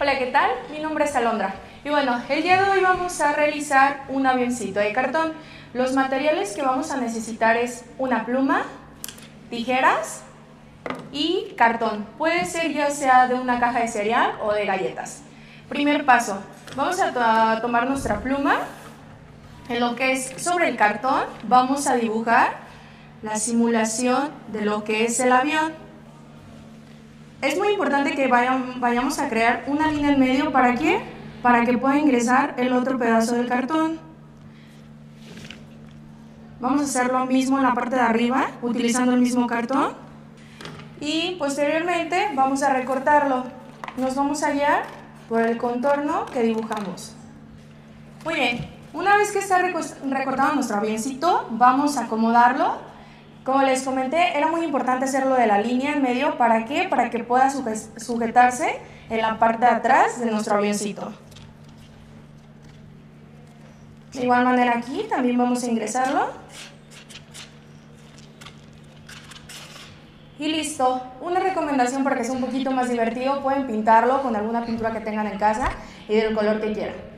Hola, ¿qué tal? Mi nombre es Alondra. Y bueno, el día de hoy vamos a realizar un avioncito de cartón. Los materiales que vamos a necesitar es una pluma, tijeras y cartón. Puede ser ya sea de una caja de cereal o de galletas. Primer paso, vamos a, tomar nuestra pluma. En lo que es sobre el cartón vamos a dibujar la simulación de lo que es el avión. Es muy importante que vayamos a crear una línea en medio, ¿para qué? Para que pueda ingresar el otro pedazo del cartón. Vamos a hacer lo mismo en la parte de arriba, utilizando el mismo cartón. Y posteriormente vamos a recortarlo. Nos vamos a guiar por el contorno que dibujamos. Muy bien, una vez que está recortado nuestro avioncito, vamos a acomodarlo como les comenté, era muy importante hacerlo de la línea en medio. ¿Para qué? Para que pueda sujetarse en la parte de atrás de nuestro avioncito. De igual manera aquí también vamos a ingresarlo. Y listo. Una recomendación para que sea un poquito más divertido, pueden pintarlo con alguna pintura que tengan en casa y del color que quieran.